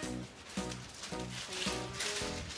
フフフ。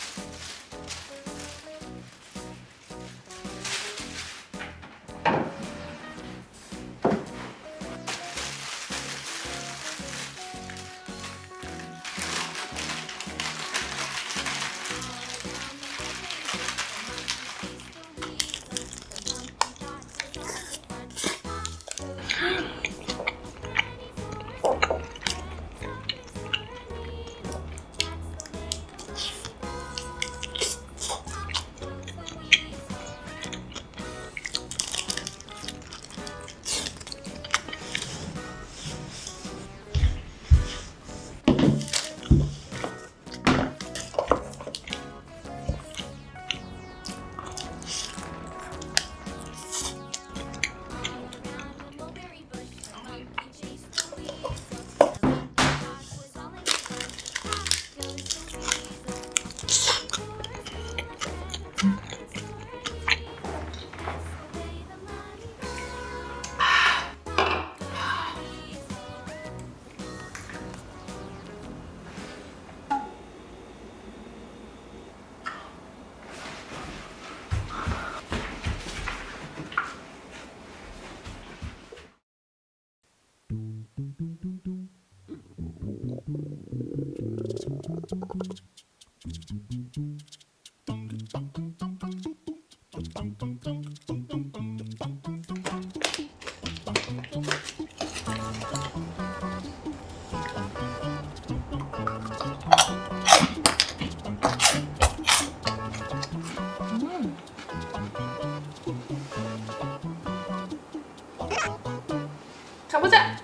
가보자.